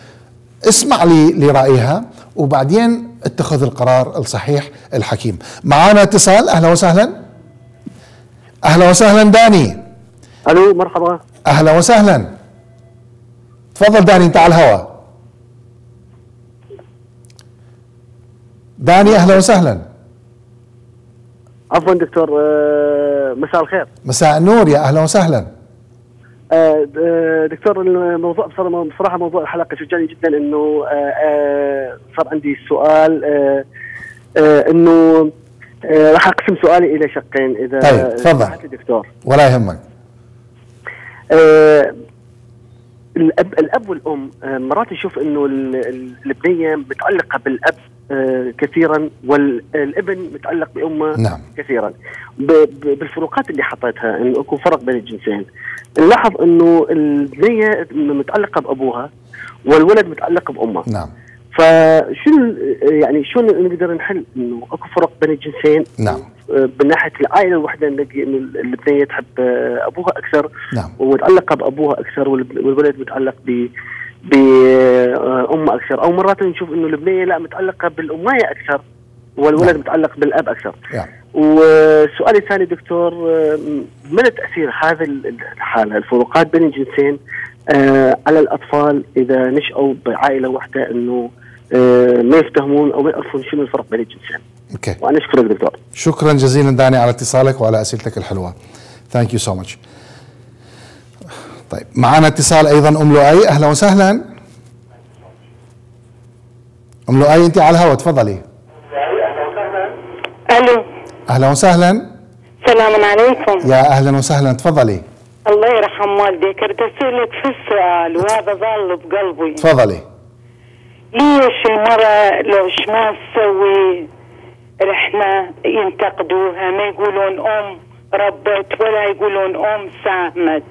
اسمع لي لرأيها وبعدين اتخذ القرار الصحيح الحكيم. معانا اتصال. أهلا وسهلا. أهلا وسهلا داني. ألو مرحبا. أهلا وسهلا. تفضل داني أنت على الهواء. داني أهلا وسهلا. عفوا دكتور آه، مساء الخير. مساء النور يا أهلا وسهلا. دكتور الموضوع بصراحه موضوع الحلقة شجعني جدا إنه آه، آه، صار عندي سؤال آه، آه، إنه آه، راح أقسم سؤالي إلى شقين اذا طيب، تفضل. دكتور ولا يهمك آه، الاب الأب والأم آه، مرات يشوف إنه ال- ال- البنية متعلقة بالأب آه، كثيرا والابن متعلق بأمه نعم. كثيرا بالفروقات اللي حطيتها انه أكو فرق بين الجنسين نلاحظ إنه البنيه متعلقة بأبوها والولد متعلق بأمه نعم فشو ال- يعني شو نقدر نحل إنه أكو فرق بين الجنسين نعم. آه، من ناحية العائلة الوحدة نلاقي انه البنية تحب آه، أبوها أكثر نعم. ومتعلقة بأبوها أكثر والولد متعلق ب بامه أكثر. أو مرات نشوف إنه البنيه لا متعلقة بالامايه أكثر والولد نعم. متعلق بالأب أكثر. نعم. وسؤالي الثاني دكتور مدى تأثير هذه الحالة الفروقات بين الجنسين آه، على الأطفال إذا نشأوا بعائلة واحدة إنه آه، ما يفتهمون أو ما يعرفون شنو الفرق بين الجنسين؟ okay. وأنا أشكرك دكتور. شكرا جزيلا داني على اتصالك وعلى أسئلتك الحلوة. thank you so much طيب. معنا اتصال أيضا أم لؤي. أهلا وسهلا. أم لؤي أنت على الهواء تفضلي. ألو. أهلا وسهلا. السلام عليكم. يا أهلا وسهلا تفضلي. الله يرحم والديك اريد اسالك في السؤال وهذا ظل بقلبي. تفضلي. ليش المرأة ليش ما تسوي رحنا ينتقدوها ما يقولون أم؟ ربت ولا يقولون أم ساهمت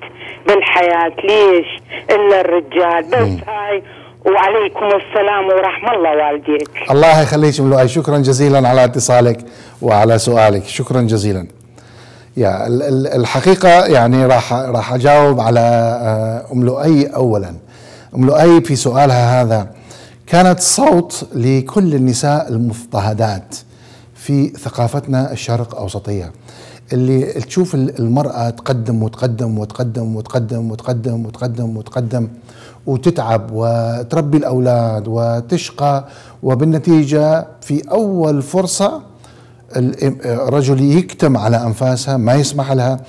بالحياة. ليش؟ إلا الرجال. بس هاي وعليكم السلام ورحمة الله والديك. الله يخليك لؤي شكرا جزيلا على اتصالك وعلى سؤالك. شكرا جزيلا. يا ال- ال- الحقيقة يعني راح راح أجاوب على آه، أم لؤي اولا. أم لؤي في سؤالها هذا. كانت صوت لكل النساء المضطهدات في ثقافتنا الشرق أوسطية. اللي تشوف ال- المرأة تقدم وتقدم وتقدم وتقدم وتقدم وتقدم وتقدم وتتعب وتربي الأولاد وتشقى. وبالنتيجة في أول فرصة الرجل يكتم على أنفاسها ما يسمح لها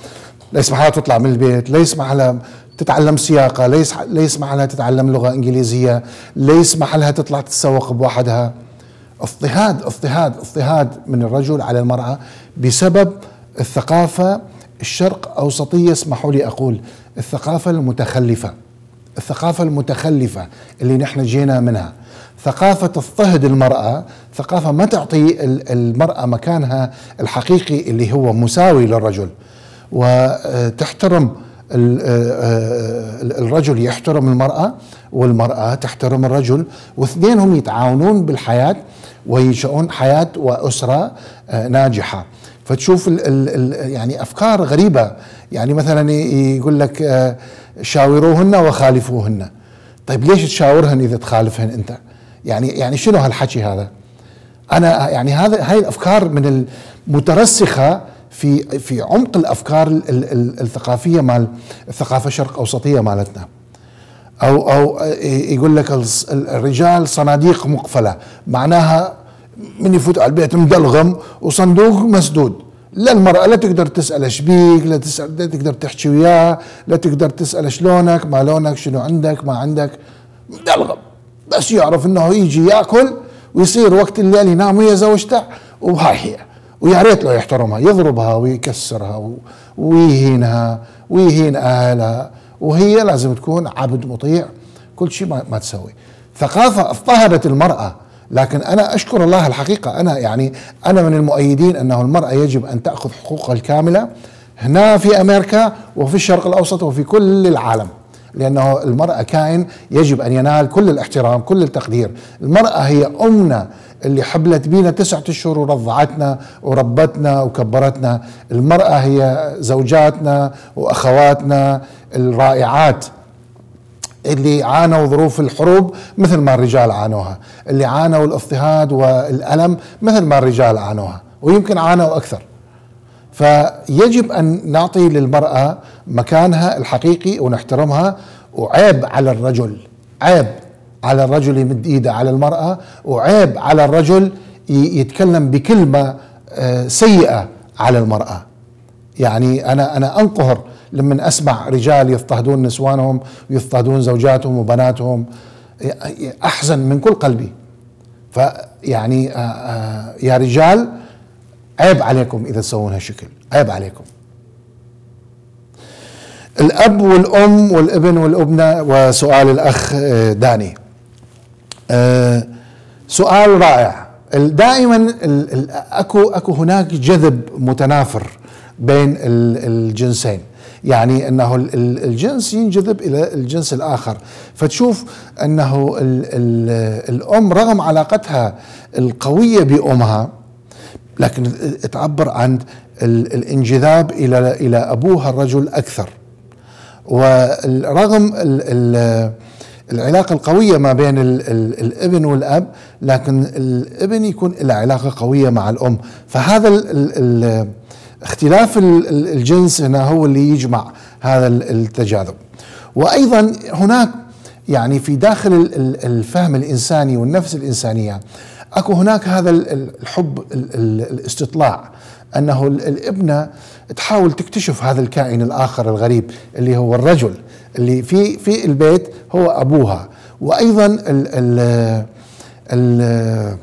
لا يسمح لها تطلع من البيت لا يسمح لها تتعلم سياقة لا يسمح, لها تتعلم لغة إنجليزية لا يسمح لها تطلع تتسوق بوحدها اضطهاد اضطهاد اضطهاد من الرجل على المرأة بسبب الثقافة الشرق أوسطية اسمحوا لي أقول الثقافة المتخلفة. الثقافة المتخلفة اللي نحن جينا منها. ثقافة تضطهد المرأة ثقافة ما تعطي ال- المرأة مكانها الحقيقي اللي هو مساوي للرجل. وتحترم ال- ال- الرجل يحترم المرأة والمرأة تحترم الرجل واثنينهم يتعاونون بالحياة وينشؤون حياة وأسرة آه، ناجحة. فتشوف ال ال ال يعني أفكار غريبة. يعني مثلا يقول لك آه، شاوروهن وخالفوهن. طيب ليش تشاورهن إذا تخالفهن أنت؟ يعني يعني شنو هالحكي هذا؟ أنا يعني هذا هاي الأفكار من المترسخه في في عمق الأفكار ال- ال- ال- الثقافية مال الثقافة الشرق أوسطية مالتنا. أو أو يقول لك الرجال صناديق مقفلة. معناها من يفوت على البيت مدلغم وصندوق مسدود. لا المرأة لا تقدر تسأل إيش بيك لا تسأل لا تقدر تحكي وياه لا تقدر تسأل شلونك ما لونك شنو عندك ما عندك. مدلغم بس يعرف إنه يجي يأكل ويصير وقت الليل ينام ويا زوجته وهاي هي. ويا ريت لو يحترمها يضربها ويكسرها ويهينها ويهين أهلها. وهي لازم تكون عبد مطيع. كل شيء ما, ما تسوي. ثقافة اضطهدت المرأة. لكن أنا أشكر الله الحقيقة. أنا يعني أنا من المؤيدين أنه المرأة يجب أن تأخذ حقوقها الكاملة هنا في أمريكا وفي الشرق الأوسط وفي كل العالم لأنه المرأة كائن يجب أن ينال كل الاحترام كل التقدير. المرأة هي أمنا اللي حبلت بينا تسعة أشهر ورضعتنا وربتنا وكبرتنا. المرأة هي زوجاتنا وأخواتنا الرائعات. اللي عانوا ظروف الحروب مثل ما الرجال عانوها اللي عانوا الاضطهاد والألم مثل ما الرجال عانوها ويمكن عانوا أكثر. فيجب أن نعطي للمرأة مكانها الحقيقي ونحترمها وعيب على الرجل عيب على الرجل يمد إيده على المرأة وعيب على الرجل يتكلم بكلمة آه، سيئة على المرأة. يعني أنا أنا أنقهر لما أسمع رجال يضطهدون نسوانهم ويضطهدون زوجاتهم وبناتهم أحزن من كل قلبي. فيعني يا رجال عيب عليكم إذا تسوون هالشكل عيب عليكم. الأب والأم والابن والأبنة وسؤال الأخ داني. سؤال رائع. دائما أكو أكو هناك جذب متنافر بين الجنسين. يعني أنه الجنس ينجذب إلى الجنس الآخر. فتشوف أنه ال ال الأم رغم علاقتها القوية بأمها لكن تعبر عن الانجذاب إلى إلى أبوها الرجل أكثر. ورغم العلاقة القوية ما بين الابن والأب لكن الابن يكون له علاقة قوية مع الأم. فهذا اختلاف الجنس هنا هو اللي يجمع هذا التجاذب. وأيضا هناك يعني في داخل الفهم الإنساني والنفس الإنسانية أكو هناك هذا الحب الاستطلاع أنه الإبنة تحاول تكتشف هذا الكائن الآخر الغريب اللي هو الرجل اللي في في البيت هو أبوها. وأيضا ال ال ال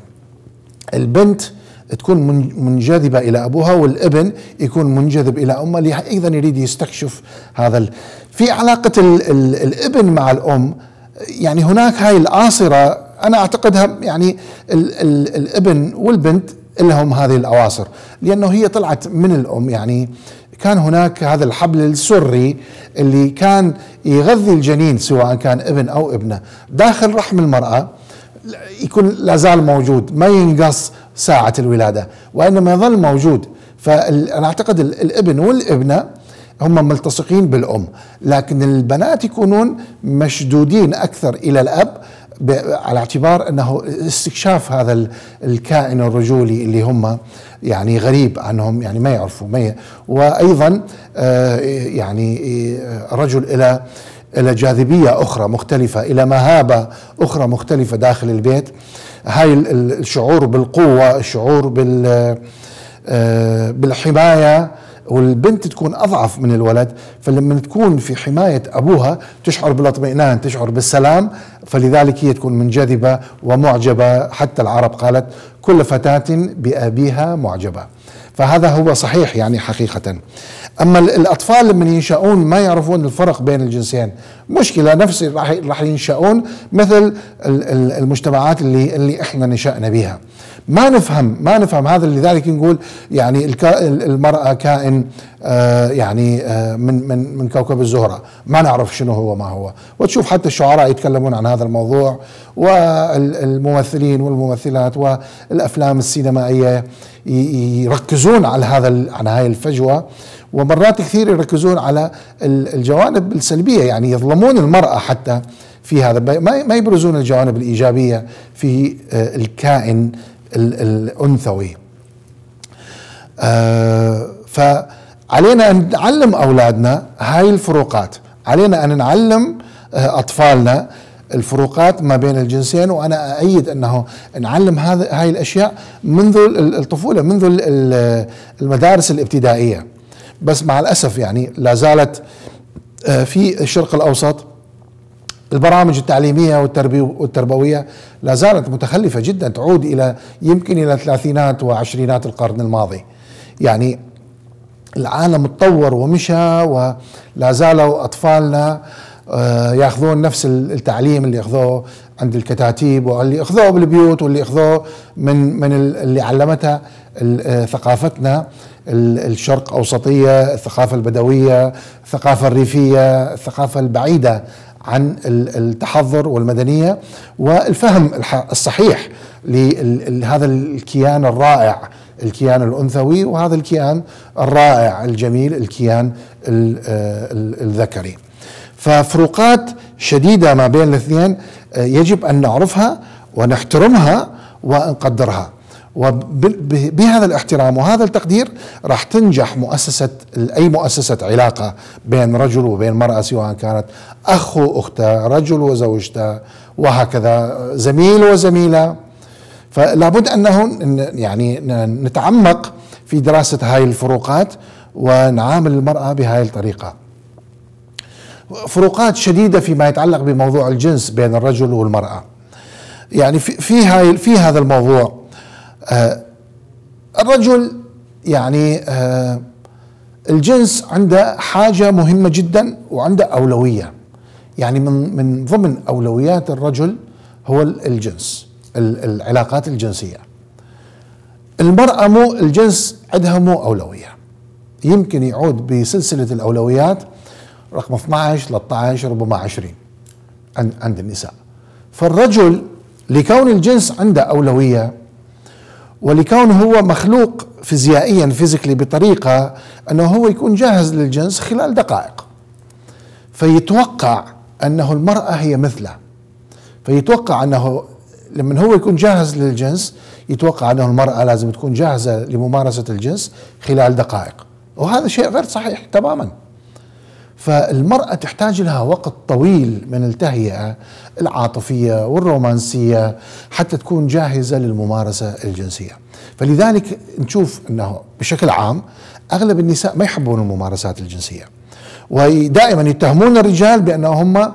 البنت تكون منجذبة إلى أبوها والابن يكون منجذب إلى أمه اللي أيضا يريد يستكشف هذا في علاقة ال ال الابن مع الأم يعني هناك هاي الآصرة أنا أعتقدها يعني ال ال الابن والبنت لهم هذه الأواصر لأنه هي طلعت من الأم يعني كان هناك هذا الحبل السري اللي كان يغذي الجنين سواء كان ابن أو ابنة داخل رحم المرأة يكون لا زال موجود ما ينقص ساعة الولادة وإنما يظل موجود. فأنا أعتقد الإبن والإبنة هم ملتصقين بالأم لكن البنات يكونون مشدودين أكثر إلى الأب على اعتبار أنه استكشاف هذا الكائن الرجولي اللي هم يعني غريب عنهم يعني ما يعرفوا ما وأيضا آه، يعني آه، رجل إلى إلى جاذبية أخرى مختلفة إلى مهابة أخرى مختلفة داخل البيت. هاي الشعور بالقوة الشعور بال آه، بالحماية. والبنت تكون أضعف من الولد فلما تكون في حماية أبوها تشعر بالاطمئنان تشعر بالسلام. فلذلك هي تكون منجذبة ومعجبة. حتى العرب قالت كل فتاة بأبيها معجبة. فهذا هو صحيح يعني حقيقة. أما الأطفال لما ينشأون ما يعرفون الفرق بين الجنسين. مشكلة نفس راح ينشأون مثل المجتمعات اللي اللي إحنا نشأنا بها ما نفهم ما نفهم هذا لذلك نقول يعني المرأة كائن آه يعني آه من من من كوكب الزهرة. ما نعرف شنو هو ما هو. وتشوف حتى الشعراء يتكلمون عن هذا الموضوع والممثلين والممثلات والأفلام السينمائية يركزون على هذا على هاي الفجوة. ومرات كثير يركزون على الجوانب السلبية يعني يظلمون المرأة حتى في هذا. ما يبرزون الجوانب الإيجابية في آه، الكائن الأنثوي. آه، فعلينا أن نعلم أولادنا هاي الفروقات. علينا أن نعلم آه، أطفالنا الفروقات ما بين الجنسين وأنا اؤيد أنه نعلم هذا هاي الأشياء منذ الطفولة منذ المدارس الابتدائية. بس مع الأسف يعني لا زالت آه، في الشرق الأوسط البرامج التعليمية والتربوية لا زالت متخلفة جدا تعود إلى يمكن إلى الثلاثينات وعشرينات القرن الماضي. يعني العالم تطور ومشى ولا زالوا أطفالنا آه، يأخذون نفس التعليم اللي اخذوه عند الكتاتيب واللي اخذوه بالبيوت واللي اخذوه من من اللي علمتها آه، ثقافتنا. الشرق أوسطية الثقافة البدوية الثقافة الريفية الثقافة البعيدة عن التحضر والمدنية والفهم الصحيح لهذا الكيان الرائع الكيان الأنثوي وهذا الكيان الرائع الجميل الكيان الذكري. ففروقات شديدة ما بين الاثنين يجب أن نعرفها ونحترمها ونقدرها. وبهذا الاحترام وهذا التقدير راح تنجح مؤسسة أي مؤسسة علاقة بين رجل وبين مرأة سواء كانت أخ وأخته رجل وزوجته وهكذا زميل وزميلة. فلا بد أنه ن- يعني نتعمق في دراسة هاي الفروقات ونعامل المرأة بهاي الطريقة. فروقات شديدة فيما يتعلق بموضوع الجنس بين الرجل والمرأة. يعني في في هاي في هذا الموضوع. الرجل يعني آه الجنس عنده حاجة مهمة جدا وعنده أولوية. يعني من من ضمن أولويات الرجل هو ال- الجنس ال- العلاقات الجنسية. المرأة مو الجنس عندها مو أولوية. يمكن يعود بسلسلة الأولويات رقم 12 13 ربما 20 عند عند النساء. فالرجل لكون الجنس عنده أولوية ولكونه هو مخلوق فيزيائيا فيزيكلي بطريقة أنه هو يكون جاهز للجنس خلال دقائق. فيتوقع أنه المرأة هي مثله. فيتوقع أنه لما هو يكون جاهز للجنس يتوقع أنه المرأة لازم تكون جاهزة لممارسة الجنس خلال دقائق. وهذا شيء غير صحيح تماما. فالمرأة تحتاج لها وقت طويل من التهيئة العاطفية والرومانسية حتى تكون جاهزة للممارسة الجنسية. فلذلك نشوف أنه بشكل عام أغلب النساء ما يحبون الممارسات الجنسية. ودائما يتهمون الرجال بأنهم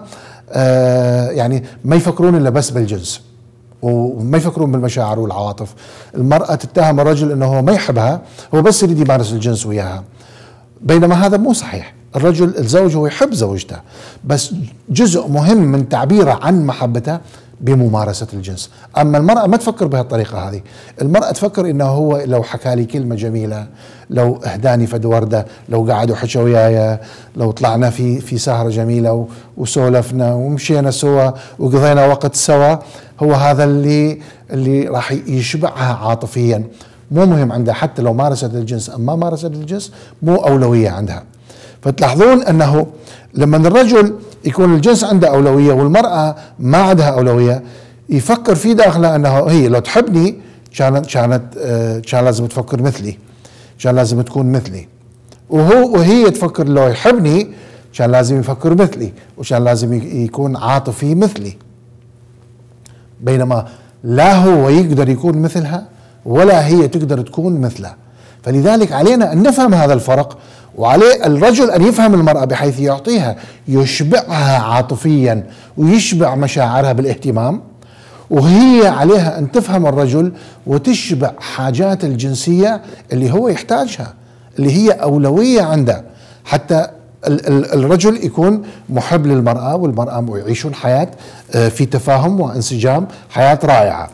آه يعني ما يفكرون إلا بس بالجنس وما يفكرون بالمشاعر والعواطف. المرأة تتهم الرجل أنه ما يحبها هو بس يريد يمارس الجنس وياها. بينما هذا مو صحيح. الرجل الزوج هو يحب زوجته بس جزء مهم من تعبيره عن محبته بممارسة الجنس. أما المرأة ما تفكر بهالطريقة هذه. المرأة تفكر إنه هو لو حكى لي كلمة جميلة لو أهداني فد وردة لو قعد وحكى وياي لو طلعنا في في سهرة جميلة وسولفنا ومشينا سوا وقضينا وقت سوا هو هذا اللي اللي راح يشبعها عاطفيا. مو مهم عندها حتى لو مارست الجنس أم ما مارست الجنس مو أولوية عندها. فتلاحظون أنه لما الرجل يكون الجنس عنده أولوية والمرأة ما عندها أولوية يفكر في داخله أنه هي لو تحبني كانت كانت آه، كان لازم تفكر مثلي كان لازم تكون مثلي. وهو وهي تفكر لو يحبني كان لازم يفكر مثلي وكان لازم يكون عاطفي مثلي. بينما لا هو يقدر يكون مثلها ولا هي تقدر تكون مثله. فلذلك علينا أن نفهم هذا الفرق وعليه الرجل أن يفهم المرأة بحيث يعطيها يشبعها عاطفيا ويشبع مشاعرها بالاهتمام وهي عليها أن تفهم الرجل وتشبع حاجات الجنسية اللي هو يحتاجها اللي هي أولوية عنده. حتى ال- ال- الرجل يكون محب للمرأة والمرأة يعيشون حياة آه، في تفاهم وانسجام حياة رائعة.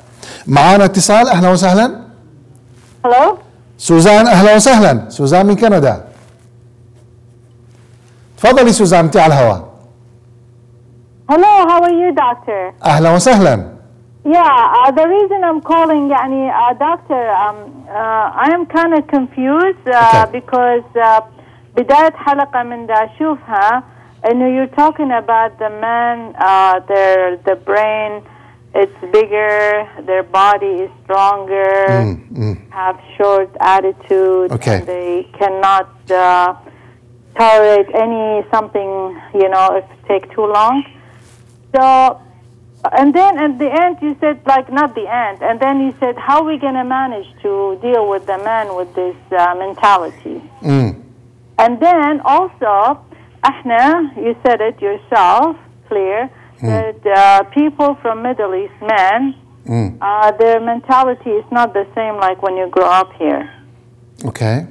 معانا اتصال أهلا وسهلا. Hello? سوزان أهلا وسهلا. سوزان من كندا. تفضلي سوزان انت على الهواء Hello, how are you, doctor? أهلا وسهلا Yeah, uh, the reason I'm calling, يعني, uh, doctor, um, uh, I am kind of confused uh, Okay. because uh, بداية حلقة من دا أشوفها إنه you're talking about the men, uh, their the brain, it's bigger, their body is stronger, have short attitude, Okay. and they cannot uh, tolerate any something, you know, if it take too long. So, and then at the end you said like not the end, and then you said how we gonna manage to deal with the man with this uh, mentality. Mm. And then also, Ahna, you said it yourself, clear mm. that uh, people from Middle East, men, mm. uh, their mentality is not the same like when you grow up here. Okay.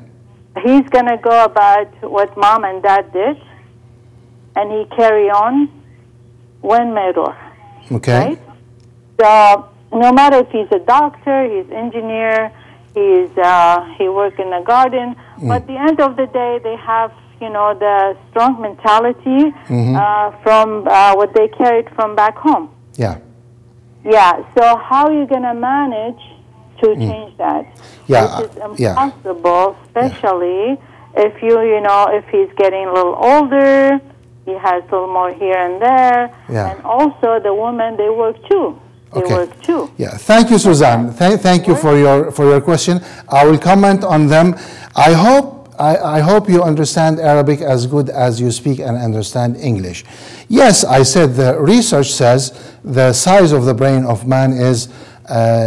He's going to go about what mom and dad did, and he carry on when Meruh. Okay right? So no matter if he's a doctor, he's engineer, he's uh, he work in the garden, but at the end of the day, they have you know the strong mentality uh, from uh, what they carried from back home. Yeah Yeah. So how are you going to manage to change that? Yeah, Which is uh, yeah. impossible, especially if you you know if he's getting a little older. He has a little more here and there, Yeah. and also the women they work too. They Okay. work too. Yeah, thank you, Suzanne. Thank, thank you for your for your question. I will comment on them. I hope I, I hope you understand Arabic as good as you speak and understand English. Yes, I said the research says the size of the brain of man is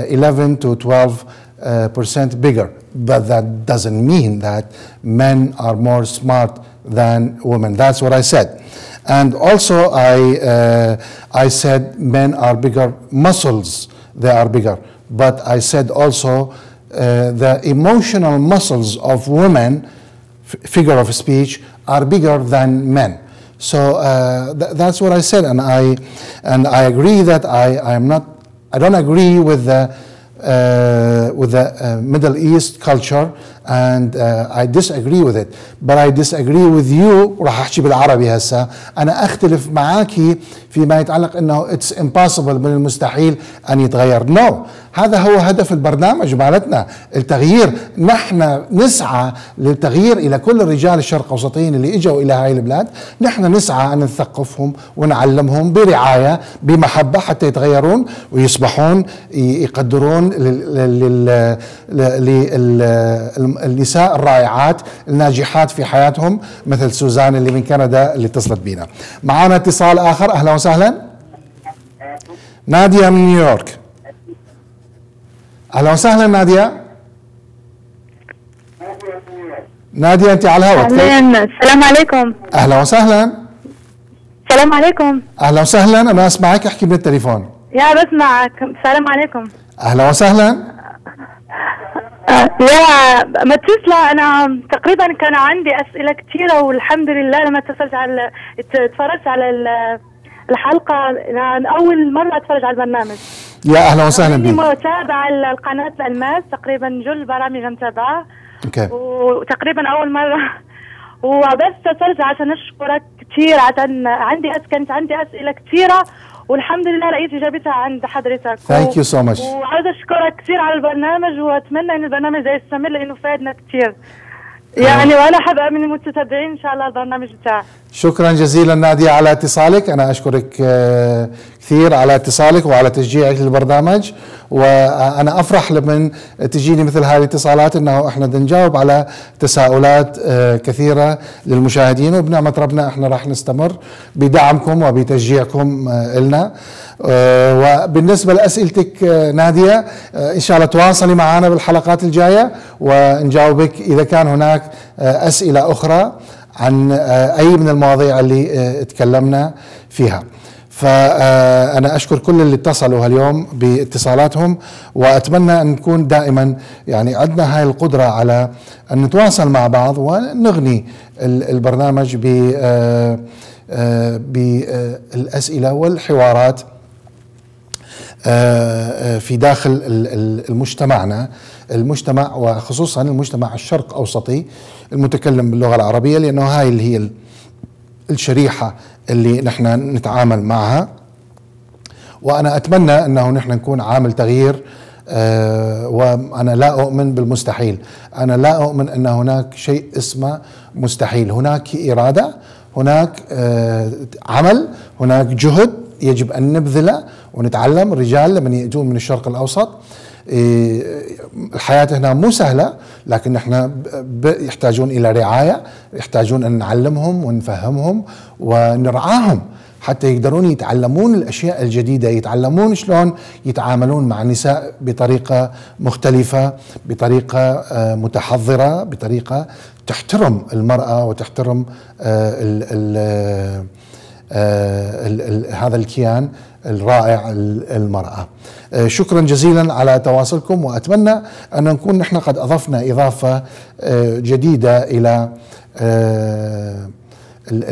11 to 12 uh, percent bigger. But that doesn't mean that men are more smart than women. That's what I said. And also, I, uh, I said men are bigger muscles, they are bigger. But I said also uh, the emotional muscles of women, figure of speech, are bigger than men. So uh, th- that's what I said, and I, and I agree that I, I am not, I don't agree with the uh, with the uh, Middle East culture and uh, I disagree with it. But I disagree with you. راح أحكي بالعربي هسه أنا أختلف معاكي فيما يتعلق إنه it's impossible من المستحيل أن يتغير. No. هذا هو هدف البرنامج مالتنا التغيير. نحن نسعى للتغيير إلى كل الرجال الشرق اوسطيين اللي إجوا إلى هاي البلاد. نحن نسعى أن نثقفهم ونعلمهم برعاية بمحبة حتى يتغيرون ويصبحون يقدرون لل- النساء الرائعات الناجحات في حياتهم مثل سوزان اللي من كندا اللي اتصلت بينا. معنا اتصال آخر. أهلا وسهلا. نادية من نيويورك. أهلا وسهلا نادية. نادية أنت على الهواء. السلام عليكم. أهلا وسهلا. السلام عليكم. أهلا وسهلا. أنا أسمعك احكي من التليفون. يا بسمعك. السلام عليكم. أهلا وسهلا. يا متسلة أنا تقريبا كان عندي أسئلة كثيرة والحمد لله لما اتصلت على ات- اتفرجت على ال- الحلقة أنا أول مرة أتفرج على البرنامج. يا أهلا وسهلا بك. متابعة ال- القناة الألماس تقريبا جل البرامج أنا متابعة. أوكي. وتقريبا أول مرة. وبس اتصلت عشان أشكرك كثير عشان عندي أس كانت عندي أسئلة كثيرة والحمد لله لقيت إجابتها عند حضرتك Thank you so much. وعاوز أشكرك كثير على البرنامج وأتمنى إن البرنامج ده يستمر لأنه فادنا كثير يعني وأنا حابة من المتتبعين إن شاء الله البرنامج بتاعك شكرا جزيلا نادية على اتصالك. أنا أشكرك آه، كثير على اتصالك وعلى تشجيعك للبرنامج. وأنا أفرح لمن تجيني مثل هذه الاتصالات أنه إحنا نجاوب على تساؤلات آه، كثيرة للمشاهدين. وبنعمة ربنا إحنا راح نستمر بدعمكم وبتشجيعكم آه، إلنا. آه، وبالنسبة لأسئلتك آه، نادية آه، إن شاء الله تواصلي معنا بالحلقات الجاية ونجاوبك إذا كان هناك آه، أسئلة أخرى عن آه، أي من المواضيع اللي آه، تكلمنا فيها. فأنا أشكر كل اللي اتصلوا هاليوم باتصالاتهم وأتمنى أن نكون دائما يعني عندنا هاي القدرة على أن نتواصل مع بعض ونغني ال- البرنامج آه، آه، بالأسئلة والحوارات آه، آه، في داخل ال- ال- المجتمعنا. المجتمع وخصوصا المجتمع الشرق أوسطي المتكلم باللغة العربية لأنه هاي اللي هي ال- الشريحة اللي نحن نتعامل معها. وأنا أتمنى أنه نحن نكون عامل تغيير آه، وأنا لا أؤمن بالمستحيل. أنا لا أؤمن أن هناك شيء اسمه مستحيل. هناك إرادة هناك آه، عمل هناك جهد يجب أن نبذله ونتعلم. الرجال لمن يأتون من الشرق الأوسط إيه، الحياة هنا مو سهلة لكن إحنا يحتاجون إلى رعاية يحتاجون أن نعلمهم ونفهمهم ونرعاهم حتى يقدرون يتعلمون الأشياء الجديدة يتعلمون شلون يتعاملون مع النساء بطريقة مختلفة بطريقة آه، متحضرة بطريقة تحترم المرأة وتحترم آه، ال ال هذا الكيان الرائع ال- المرأة آه، شكرا جزيلا على تواصلكم وأتمنى أن نكون نحن قد أضفنا إضافة آه، آه، ال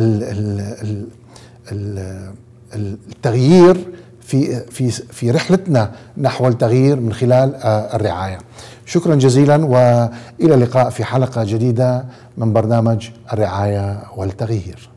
ال- التغيير في في في رحلتنا نحو التغيير من خلال آه، الرعاية. شكرا جزيلا وإلى اللقاء في حلقة جديدة من برنامج الرعاية والتغيير.